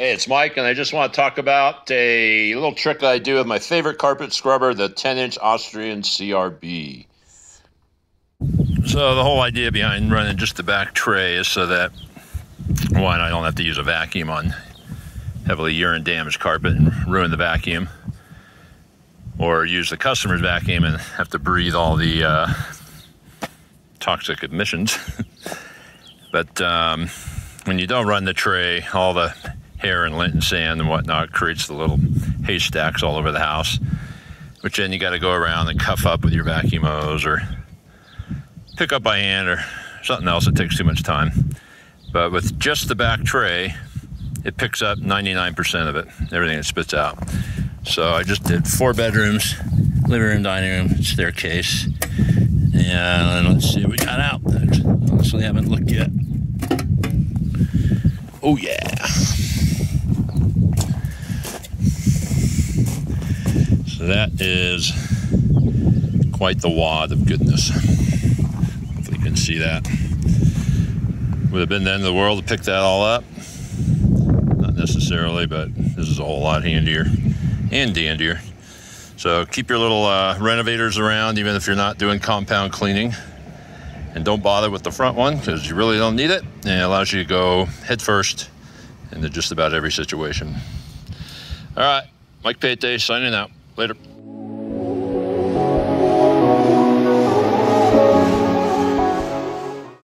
Hey, it's Mike, and I just want to talk about a little trick that I do with my favorite carpet scrubber, the 10 inch Austrian CRB. So, the whole idea behind running just the back tray is so that one, I don't have to use a vacuum on heavily urine damaged carpet and ruin the vacuum, or use the customer's vacuum and have to breathe all the uh, toxic emissions. but um, when you don't run the tray, all the hair and lint and sand and whatnot creates the little haystacks all over the house, which then you got to go around and cuff up with your vacuum hose or pick up by hand or something else that takes too much time. But with just the back tray, it picks up 99% of it, everything it spits out. So I just did four bedrooms, living room, dining room, staircase. And let's see what we got out. I Honestly, haven't looked yet. Oh, yeah. That is quite the wad of goodness. Hopefully you can see that. Would have been the end of the world to pick that all up. Not necessarily, but this is a whole lot handier and dandier. So keep your little uh, renovators around, even if you're not doing compound cleaning. And don't bother with the front one because you really don't need it. And it allows you to go head first into just about every situation. All right, Mike Pate signing out. Later.